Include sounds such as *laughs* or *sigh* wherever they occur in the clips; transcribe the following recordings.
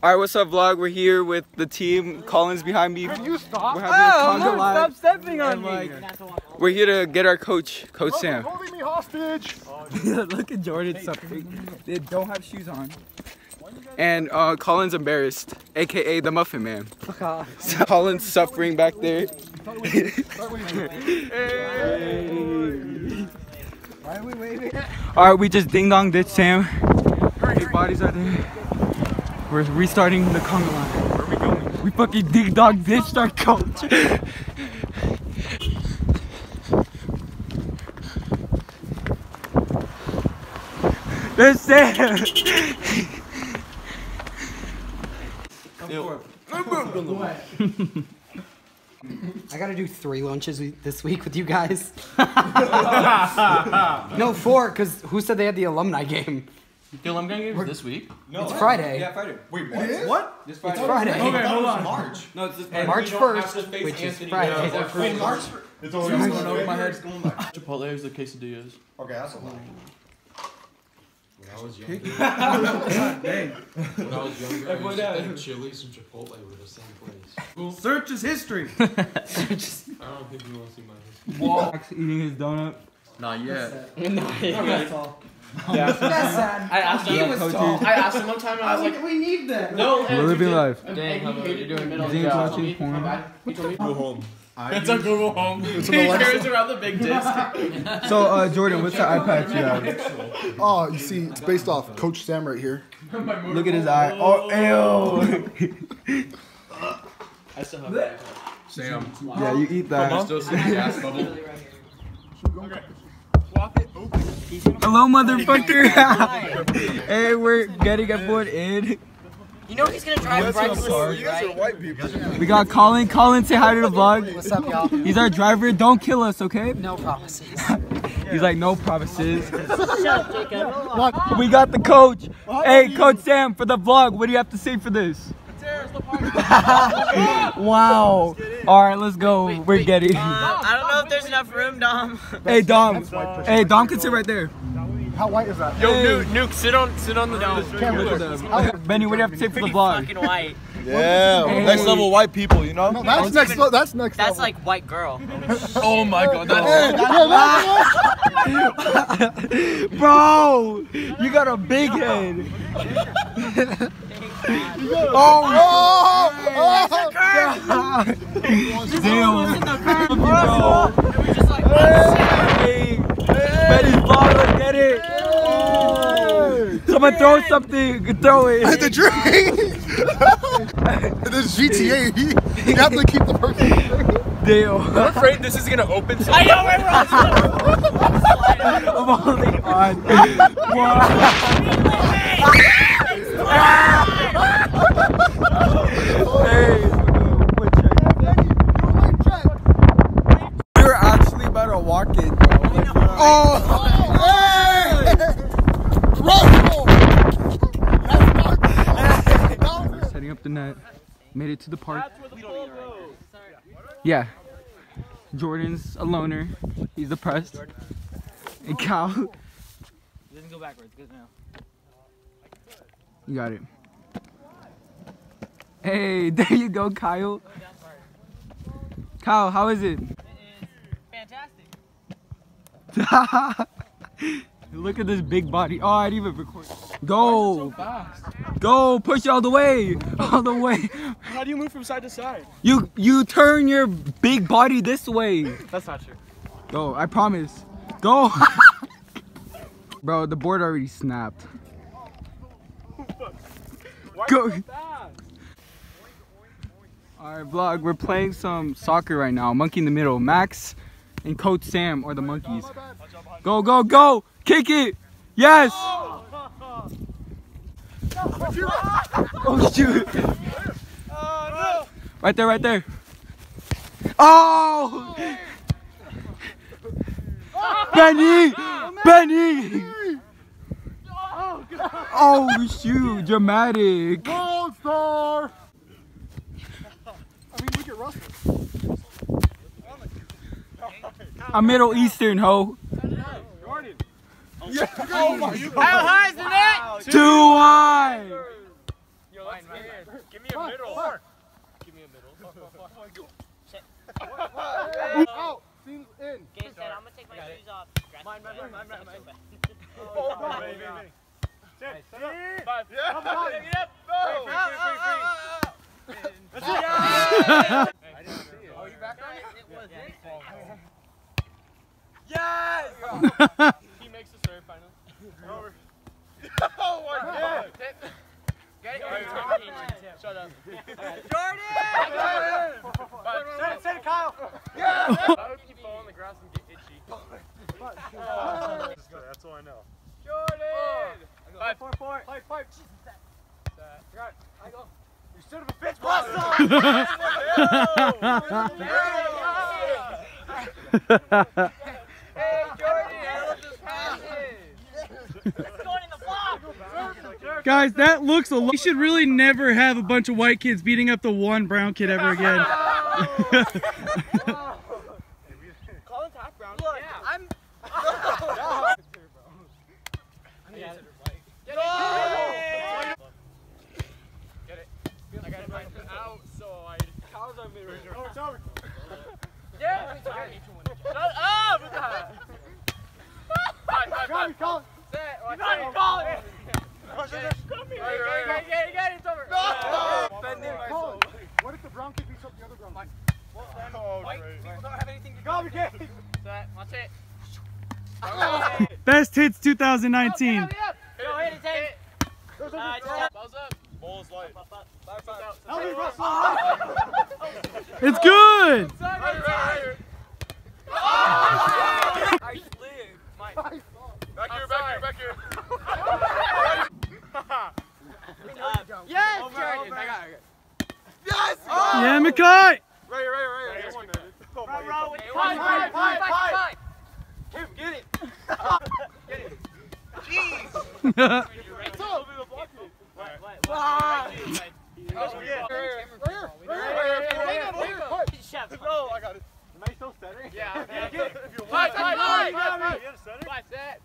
All right, what's up, vlog? We're here with the team. Colin's behind me. Can you stop? We're having a conga stop live. stepping on And, me. like, we're here to get our coach, Coach Sam. Holding me hostage. *laughs* Look at Jordan suffering. They don't have shoes on. And uh, Colin's embarrassed, aka the Muffin Man. So *laughs* Colin's suffering back there. Why are we waving? All right, we just ding dong ditch Sam. Big bodies are there. We're restarting the conga line. Where are we going? We fucking ding dong ditched our coach. There's Sam. I gotta do three lunches this week with you guys. *laughs* *laughs* no, four, because who said they had the alumni game? The alumni game is this week. No, it's Friday. Yeah, Friday. Wait, what? What? This It's Friday. Okay, hold on. March. No, it's this March 1st, which is Friday. Wait, March. It's always going over my head. Chipotle is the quesadillas. Okay, that's a lot. When I was younger, *laughs* when I was *laughs* younger, I used to think Chili's and Chipotle were the same place. Search is history. *laughs* I don't think you want to see my history. Max eating his donut. Not yet. *laughs* That's sad. I asked He him. was tall. I asked him one time. and I was like, we need that. no. We're living life. Dang, how about you doing? You think he's watching porn? He told me. Go home. It's a Google Home. *laughs* He carries around the big disc. *laughs* So, uh, Jordan, what's the iPad you have? Oh, you see, it's based off Coach Sam right here. Look at his eye. Oh, ew. I still have that. Sam, yeah, you eat that. still see the gas bubble? Hello, motherfucker. *laughs* hey, we're getting everyone in. You know he's gonna drive right to the right? white people. We got Colin. Colin, say hi to the vlog. What's up, y'all? He's our driver. Don't kill us, okay? No promises. *laughs* He's like, no promises. We got the coach. Hey, Coach Sam, for the vlog, what do you have to say for this? *laughs* wow. All right, let's go. We're getting. Uh, I don't know if there's enough room, Dom. Hey, Dom. Hey, Dom can sit right there. How white is that? Yo, Hey. Nuke, Nuke, sit on, sit on the dome. Look at them. Benny, what do you have to say for the vlog? Fucking white. Yeah, Hey. next level white people, you know? No, that's next. le- That's next. That's level. like white girl. *laughs* Oh my god, that's. *laughs* Bro, you got a big head. Oh, oh, oh, Damn. Bro. Hey, Benny's vlog, let's get it. Someone throw something, throw it. the drink. this GTA, you have to keep the person. Damn. I'm afraid this is gonna open. I know where we're all I'm holding on. *laughs* *laughs* Wow. Hey. We're actually about to walk in, bro. Oh, hey, Russell. Setting up the net. Made it to the park. Yeah. Jordan's a loner. He's depressed. And Cal, Doesn't go backwards. Good now. you got it. Hey, *laughs* there you go, Kyle. Kyle, how is it? Fantastic. *laughs* Look at this big body. Oh, I didn't even record. Go. Go. Push all the way. *laughs* All the way. How do you move from side to side? You you turn your big body this way. That's not true. Go. I promise. Go. Bro, the board already snapped. Go. Alright, vlog. We're playing some soccer right now. Monkey in the middle. Max and Coach Sam are the monkeys. Go, go, go! Kick it! Yes! Oh shoot! Right there, right there. Oh! Benny! Benny! Oh shoot! Dramatic. Gold star. I mean, look at Russell. I'm Middle Eastern, ho. Oh my How high is the net? Too high! Give me a middle. Give me a middle. Out. Seams in. Okay, Seth, I'm gonna take my shoes off. Mine, mine, mine, mine, mine, mine. *laughs* Oh, Five. Yeah. Come on. Get up. Oh, you back on it? It was it. Yes. he makes the serve finally. Over. oh my god. Get it, Jordan. Shut up. Jordan! It, set it, Kyle. Yeah. I hope you fall on the grass and get itchy. That's all I know. Jordan. Five. Four, four. Five, five. I go. You son of a bitch. *laughs* Hey, Jordan. I love this passes. It's going in the block! Guys, that looks a lot. We should really never have a bunch of white kids beating up the one brown kid ever again. *laughs* *laughs* 2019. It's good. Yes, Jordan. Yes, oh! Yeah, McKay. No, I got it. Am I still stuttering? Yeah. Yeah. Get it. Five, five, five. Five, You stutter? five, set.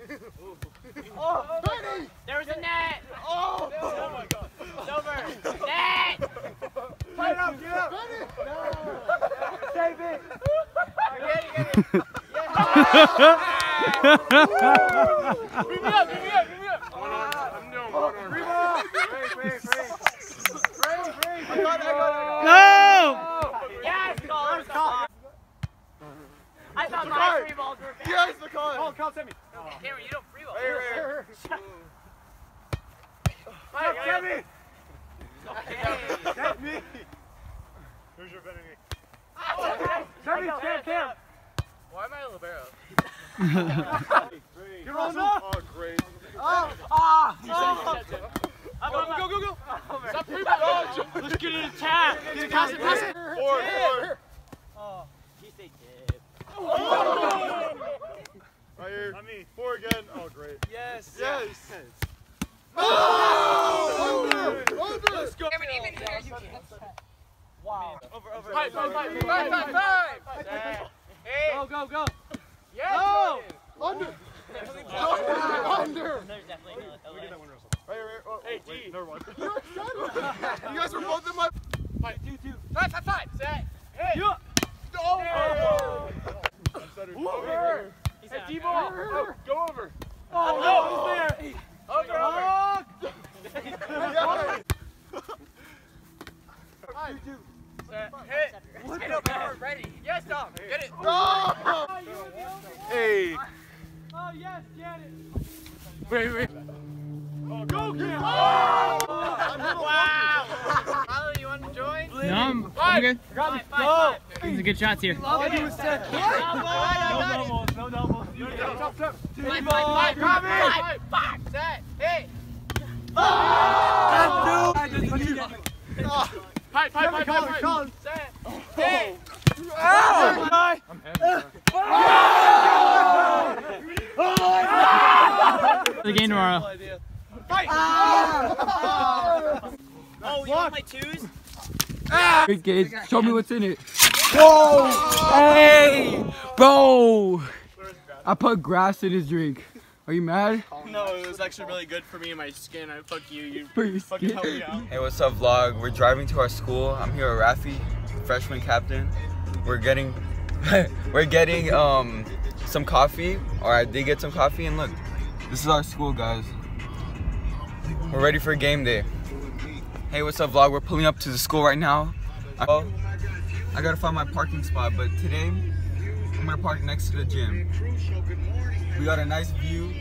Oh, Benny. there was a net. Oh. Oh my god. It's over. Net. Tie it up. Get up. Benny. No. Save it. Get it, get it. Up, bring me up, bring me up. One arm. I'm doing one arm. Rebound. Great, great, great. Great, great. I got it, I got it. No. Yes, Colin. I thought my free balls were bad. Yes, the call. Colin, Colin, send me. Cameron, you don't free ball. Right here, here. Hey, *laughs* send me. Okay. Send me. Who's your Benny? Send me, Cam, Cam. Why am I a libero? *laughs* Get Russell. Oh, great. Ah! You said, you said, Go, go, go, go. Stop free ball. Let's get an attack. Get it, pass it, pass it. Four, four. Oh. Right here. I mean, four again. Oh, great. Yes. Yes. yes. Oh! Under. Under. Let's go. even here you can't. Wow. Over, over. Five, five, five, five, five, five. five. Hey. Go, go, go. Yes. No. Under. Under. There's definitely no. Right here, right here. Oh, Hey, wait, G. Never mind. You guys were both in my. Five, two, two. Five, five, five. Set. Hey. Yeah. Oh. I'm centered. Over. Hey, D-ball. Oh, go over. Oh, no, he's there. Over, over. Five. Set. Hit. Get up, over. Ready. Yes, Dom. Get it. Hey. Oh, yes, get it. Wait, wait. Go, Cam. Wow. Tyler, you want to join? No, I'm, I'm good. Five, five, five. These are good shots here. What? No doubles. No doubles. You jump, jump, jump. Five, five, five, five, five. Set. Hey. Five, five, five, five, five. Colin. Set. Hey. The game tomorrow. Fight! Oh, you want my twos? Great kids. Show me what's in it. Whoa! Hey! Bro! I put grass in his drink. Are you mad? no, it was actually really good for me and my skin. I fuck you. You For fucking skin. helped me out. Hey, what's up, vlog? We're driving to our school. I'm here with Rafi, freshman captain. We're getting, *laughs* we're getting um some coffee, or I did get some coffee, and look, this is our school, guys. We're ready for game day. Hey, what's up, vlog? We're pulling up to the school right now. I, I gotta find my parking spot, but today I'm gonna park next to the gym. We got a nice view,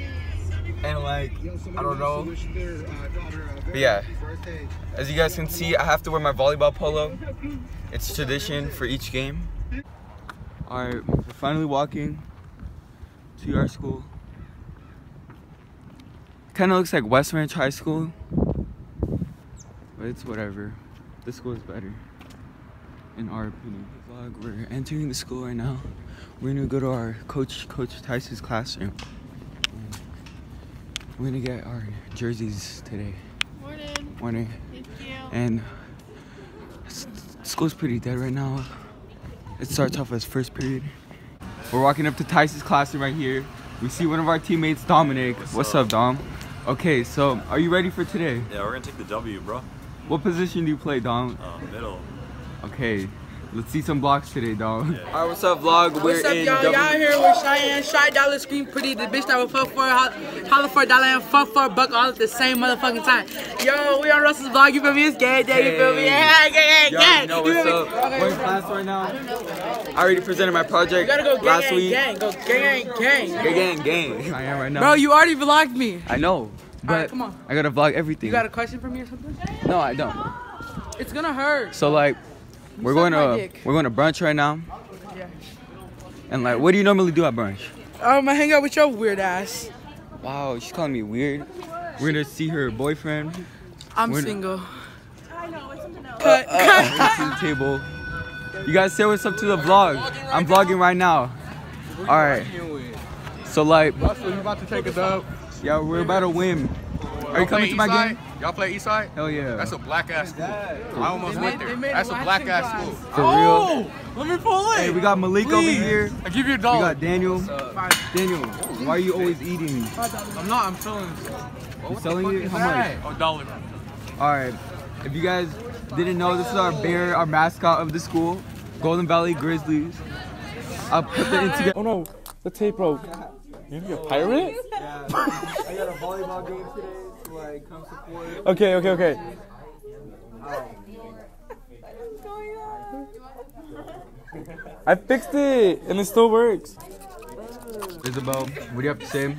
and like I don't know. But yeah, as you guys can see, I have to wear my volleyball polo. It's tradition for each game. Alright, we're finally walking to our school. Kinda looks like West Ranch High School. But it's whatever. This school is better. In our opinion. Vlog, we're entering the school right now. We're gonna go to our coach, Coach Tice's classroom. We're gonna get our jerseys today. Morning. Morning. Thank you. And school's pretty dead right now. It starts off as first period. We're walking up to Tice's classroom right here. We see one of our teammates, Dominic. What's, up, Dom? Okay, so are you ready for today? Yeah, we're gonna take the W, bro. What position do you play, Dom? Uh, middle. Okay, let's see some blocks today, Dom. Alright, what's up, vlog? We're What's up, in y'all? Y'all here with Cheyenne. Shy Dollar Scream Pretty, the bitch that will fuck for ho- holler for a dollar and fuck for a buck all at the same motherfucking time. Yo, we on Russell's vlog. You feel me? It's gay day. You feel me? Hey. Yeah, gay, Y'all gay, know what's up. Okay. We're in class right now. I already presented my project You gotta go gang, last gang, week. gang. Go gang, gang, Gang, gang, gang. I am right now. Bro, you already vlogged me. I know, but Alright, come on. I gotta vlog everything. You got a question for me or something? No, I don't. It's gonna hurt. So like, we're going to dick. we're going to brunch right now. Yeah. And like, what do you normally do at brunch? Um, I hang out with your weird ass. Wow, she's calling me weird. We're gonna see her boyfriend. I'm We're- single. I know, it's something else. Cut, cut. to the table. You guys say what's up to the vlog. I'm vlogging right now. All right. So like, Russell, you about to take a dub? yeah, we're about to win. Are you coming to my game? Y'all play Eastside? Hell yeah. That's a black ass school. I almost went there. That's a black ass school. For real. Oh, let me pull it. Hey, we got Malik over here. I give you a dollar. We got Daniel. Daniel, why are you always eating? Me? I'm not. I'm selling. You selling it? How much? Oh, dollar. All right. If you guys didn't know, this is our bear, our mascot of the school, Golden Valley Grizzlies. I'll put the Instagram. Oh no, the tape broke. You be a pirate? Yeah. *laughs* I got a volleyball game today, so like come support. Okay, okay, okay. I fixed it and it still works. Isabel, what do you have to say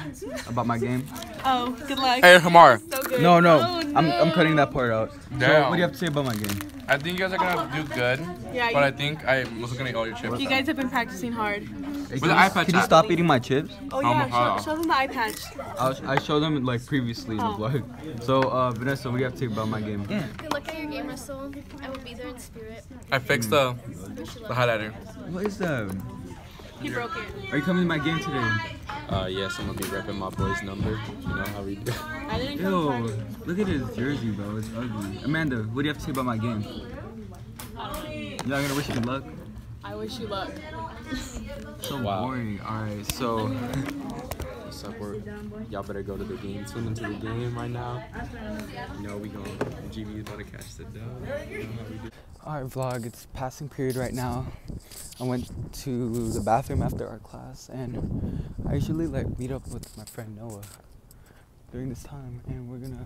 about my game? Oh, good luck. Hey, Hamar. So. No, no, Oh, I'm, I'm cutting that part out. So, what do you have to say about my game? I think you guys are gonna do good, Yeah, but you, I think I was going to at all your chips. you guys have been practicing hard. Hey, With can the you- iPad Can you stop eating my chips? Oh Um, yeah, uh, show, show them the eye patch. *laughs* I'll, I showed them like previously in the Oh. vlog. So, uh, Vanessa, what do you have to say about my game? Good luck at your game, Russell. I will be there in spirit. I fixed the the highlighter. What is that? He broke it. Are you coming to my game today? Uh, yes, I'm gonna be repping my boy's number. You know how we do. I didn't come Ew, first. look at his jersey, bro. It's ugly. Amanda, what do you have to say about my game? Y'all gonna wish me good luck? I wish you luck. So Wow. boring. Alright, so *laughs* What's up, work? Y'all better go to the game. Tune into the game right now. You know we gonna GB is about to catch the dub. You know how we do. Alright vlog, it's passing period right now. I went to the bathroom after our class and I usually like meet up with my friend Noah during this time and we're gonna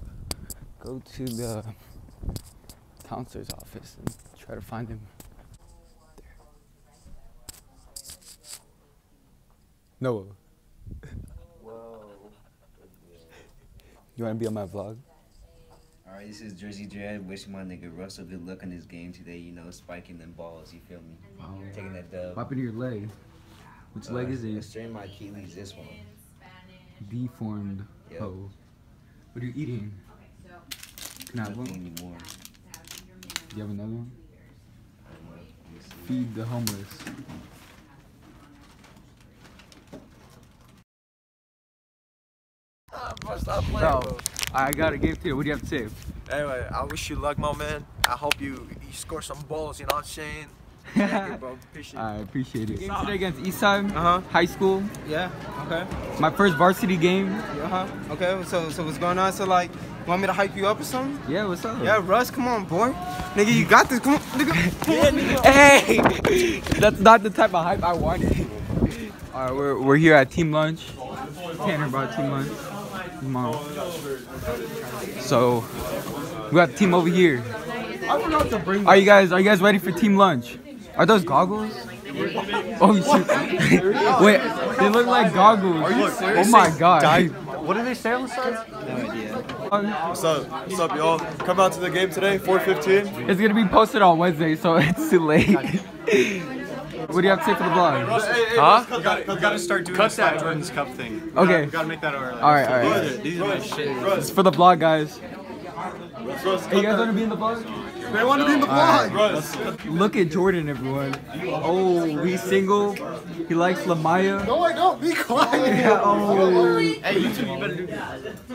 go to the counselor's office and try to find him. Noah. Whoa. You wanna be on my vlog? Alright, this is Jersey Dread. Wishing my nigga Russell good luck in his game today. You know, spiking them balls. You feel me? Wow. Taking that dub. What happened to your leg? Which leg is Uh, it? Strain my Achilles. This one. Deformed. Yep. Oh. What are you eating? Can I have one? Anymore. Do you have another one? I don't know. Let me see. Feed. Bro, I got a game too. What do you have to say? Anyway, I wish you luck, my man. I hope you, you score some balls, you know what I'm saying? *laughs* I appreciate it. Game today against Eastside Uh-huh. High School. Yeah. Okay. My first varsity game. Uh huh. Okay. So so what's going on? So like, you want me to hype you up or something? Yeah, what's up? Yeah, Russ, come on, boy. Nigga, you got this. Come on, nigga. *laughs* Hey, *laughs* that's not the type of hype I wanted. All right, we're, we're here at team lunch. Tanner brought team lunch. His. So we got the team over here. Are you guys are you guys ready for team lunch? Are those goggles? Oh *laughs* shit! *laughs* Wait, they look like goggles. Are you Oh my god! What do they say on the side? What's up? What's up, y'all? Come out to the game today, 4:15. It's gonna be posted on Wednesday, so *laughs* it's too late. What do you have to say for the blog? Huh? We gotta, we gotta start doing Cut this that. Jordan's Cup thing. We Okay. Gotta, we gotta make that our. Like, All right, all right. These are, these my shit. It's for the blog, guys. Hey, you guys want to be in the vlog? They want to be in the Alright. vlog. Look at Jordan, everyone. Oh, he's single. He likes Lamaya. No, I don't. Be quiet. *laughs* Yeah, oh. Hey, you two, you better do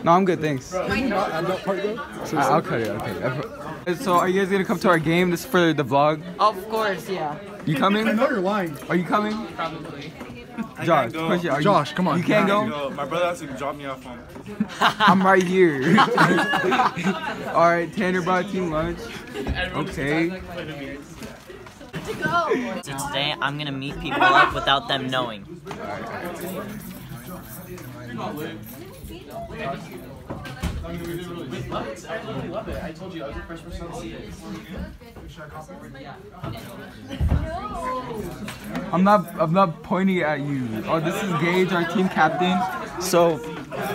No, I'm good, thanks. I'm not, I'm part of I- I'll cut it. Okay. So, are you guys gonna come to our game? This is for the vlog. Of course, yeah. You coming? I know you're lying. Are you coming? Probably. Josh, go. question, are you- come on. You can't I go. My brother has to drop me off home. *laughs* I'm right here. *laughs* All right, Tanner brought team lunch. Okay. So today I'm gonna meet people up without them knowing. I'm not. I'm not pointing at you. Oh, this is Gage, our team captain. So,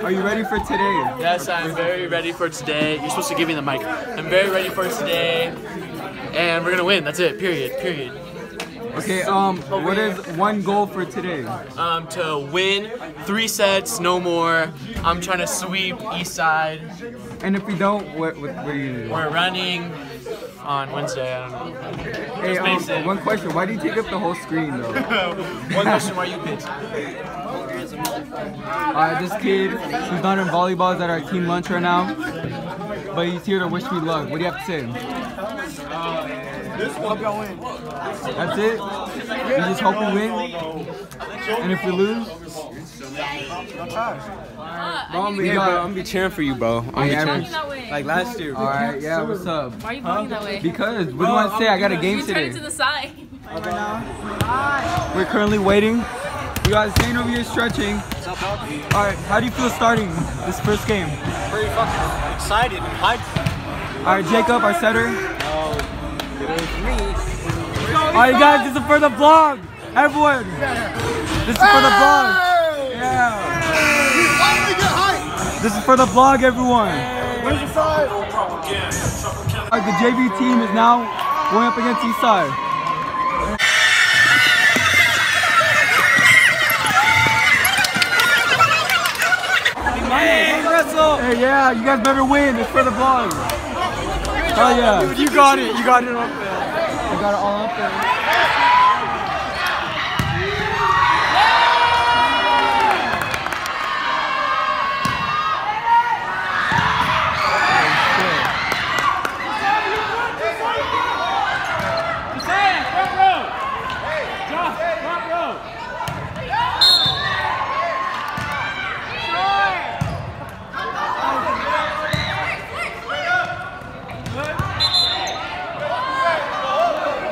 are you ready for today? Yes, I'm very ready for today. You're supposed to give me the mic. I'm very ready for today, and we're gonna win. That's it. Period. Period. Okay. Um, what is one goal for today? Um, to win three sets, no more. I'm trying to sweep East Side. And if we don't, what what, what are you gonna do? We're running on Wednesday. I don't know. Hey, um, one question. Why do you take up the whole screen though? *laughs* One question: Why you bitch? Alright, this kid, he's not in volleyball, is at our team lunch right now. But he's here to wish me luck. What do you have to say? Hope y'all win. That's it? You just hope we win? And if we lose? Bro, uh, I'm, We hey, got- bro, I'm gonna be cheering for you, bro. I'm Oh, yeah, be cheering. Like last year. Alright, yeah, what's up? Why are you pointing that way? Because, what do you want to say? I got a game you turn it today. to the side. We're currently waiting. We got Zane over here stretching. Alright, how do you feel starting this first game? Pretty fucking excited and hyped. Alright, Jacob, our setter. Oh, Alright, guys, this is for the vlog. Everyone, this is for the vlog. Yeah. This is for the vlog, everyone. Where's the side? Alright, the JV team is now going up against Eastside. Hey, Hey, yeah, you guys better win. It's for the vlog. Oh yeah. Dude, you got it. You got it up there. I got it all up there.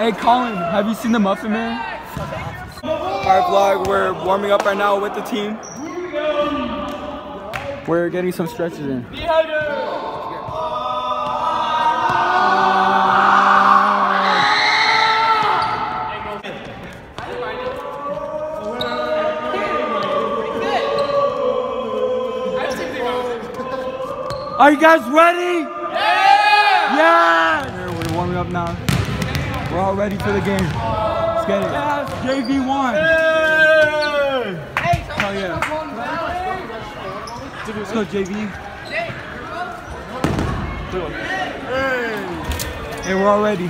Hey Colin, have you seen the Muffin Man? Our vlog, we're warming up right now with the team. We're getting some stretches in. Are you guys ready? Yeah! Yeah! We're, we're warming up now. We're all ready for the game. Let's get it. JV one. Hell oh, yeah. Let's go JV. Hey, we're all ready.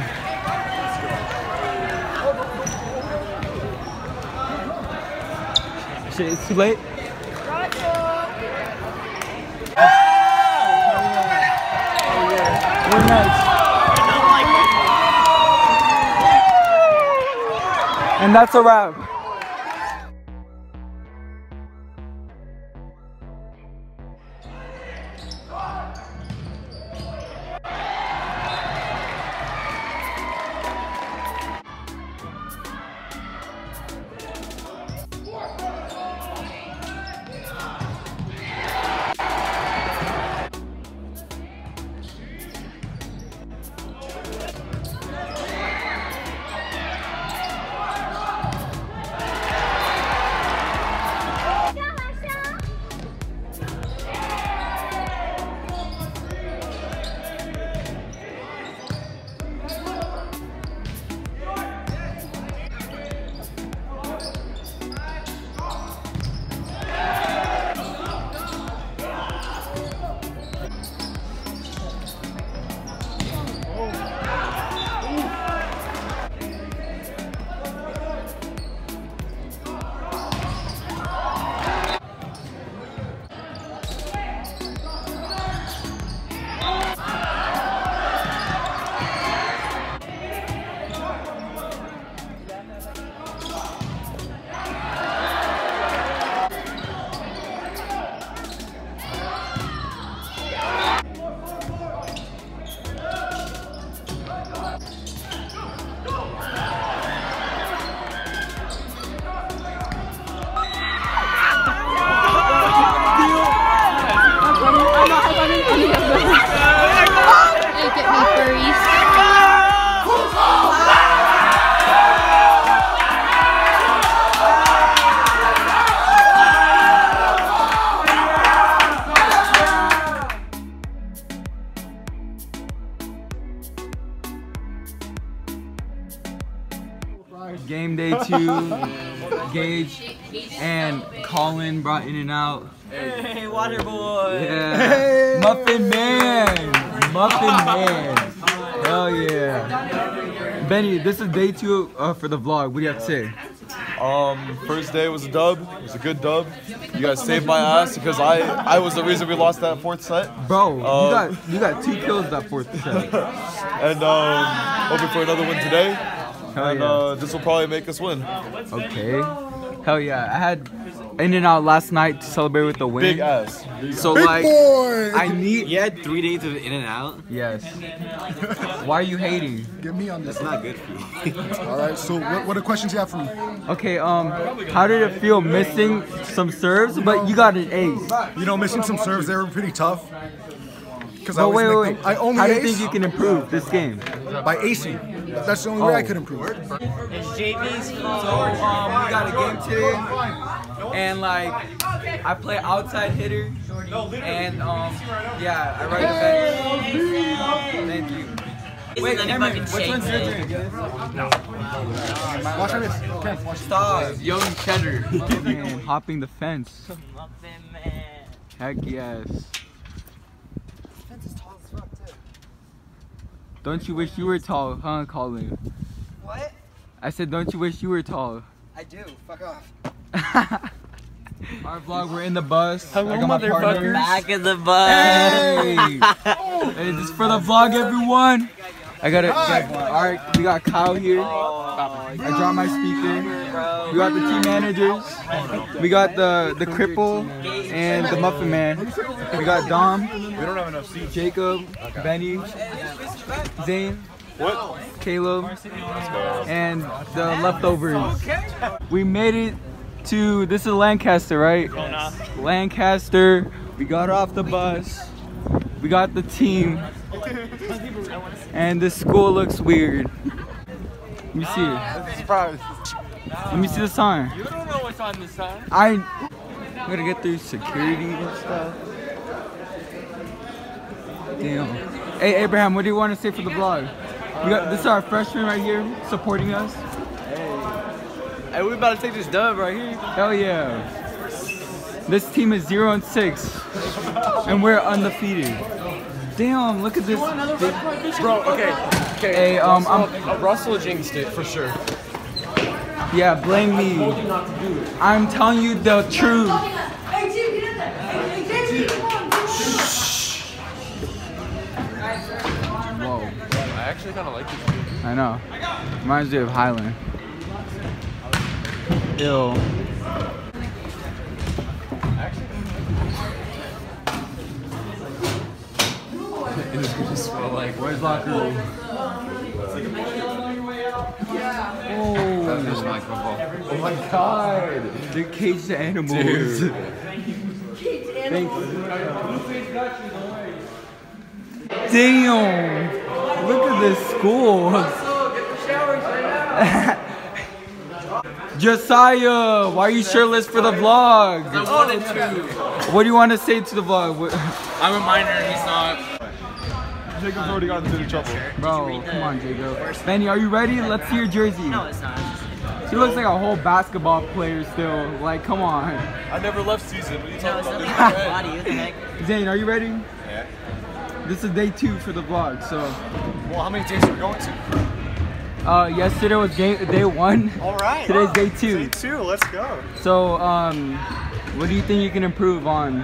Shit, it's too late. We're next. And that's a wrap. Game day two, Gage and Colin brought in and out. Hey, water boy. Yeah. Muffin Man. Muffin Man. Hell yeah. Benny, this is day two uh, for the vlog. What do you have to say? Um, first day was a dub. It was a good dub. You guys saved my ass because I I was the reason we lost that fourth set. Bro, you Um, got you got two kills that fourth set. *laughs* and um, hoping for another one today. Hell and yeah. uh, this will probably make us win. Okay. Hell yeah. I had in and out last night to celebrate with the win. Big ass. So Big like boy. I need You had three days of in and out. Yes. Why are you hating? Get me on this. That's not good for you. All right. So what, what are questions you have for me? Okay, um, how did it feel missing some serves, but you got an ace? You know, missing some serves, they were pretty tough. Because I But always wait, wait, them- I only how do you think you can improve this game? by acing. That's the only way I Oh. could improve. It's JV's So, um, we got a game today, and like, I play outside hitter, and um, yeah, I ride the bench. Thank you. Wait, Isn't Cameron, which one's your shaking? drink? Watch this. Cam, watch Stop. Young cheddar. *laughs* Man, hopping the fence. Heck yes. Don't you wish you were tall, huh, Colin? What? I said, don't you wish you were tall? I do. Fuck off. *laughs* Our vlog, we're in the bus. Hello, I got my motherfuckers. partners. Back in the bus. Hey! *laughs* hey, this is for the vlog, everyone. I got it. Alright, we got Kyle here. I dropped my speaker. We got the team managers. We got the the cripple and the muffin man. We got Dom. We don't have enough seats. Jacob, Benny, Zane, What? Caleb, and the leftovers. We made it to this is Lancaster, right? Lancaster. We got off the bus. We got the team. And this school looks weird. Let me see it. Surprise. Let me see the sign. You don't know what's on this sign. I I'm gonna get through security and stuff. Damn. Hey Abraham, what do you want to say for the vlog? We got this is our freshman right here supporting us. Hey. Hey, we about to take this dub right here. Hell yeah. This team is zero and six, and we're undefeated. Damn, look at this. Bro, okay. Okay. Hey, um, I'm- Russell, Russell jinxed it for sure. Yeah, blame me. I'm telling you the truth. Whoa. I actually kind of like this. I know. Reminds me of Highland. Ill. Where's locker room? Oh, oh my god! They're caged animals. Dude. Thanks. Damn! Look at this school. Oh, Josiah, why are you shirtless for the vlog? I wanted to. What do you want to say to the vlog? I'm a minor and he's not. Jacob's already gotten into trouble. Bro, come on, Jacob. Benny, are you ready? Let's see your jersey. No, it's not. He looks like a whole basketball player still. Like, come on. I never left season. What are you No, talking it's about? not my body. What the heck? Zane, are you ready? Yeah. This is day two for the vlog, so. Well, how many days are we going to? Uh, yesterday was game, day one. All right. Today's day two. Day two. Let's go. So, um, what do you think you can improve on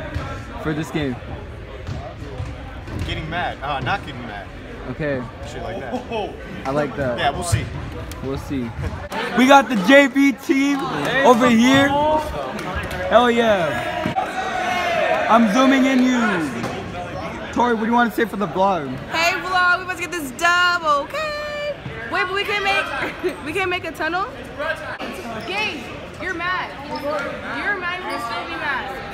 for this game? Getting mad. Uh, not getting mad. Okay, Shit like that. I like that. Yeah, we'll see. We'll see. *laughs* We got the JV team over here. Hell yeah. I'm zooming in you. Tori, what do you want to say for the vlog? Hey vlog, we about to get this dub, okay? Wait, but we can't make *laughs* we can't make a tunnel? Gang, you're mad. You're mad, you'll still be mad.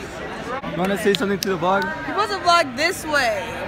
You want to say something to the vlog? You're supposed to vlog this way.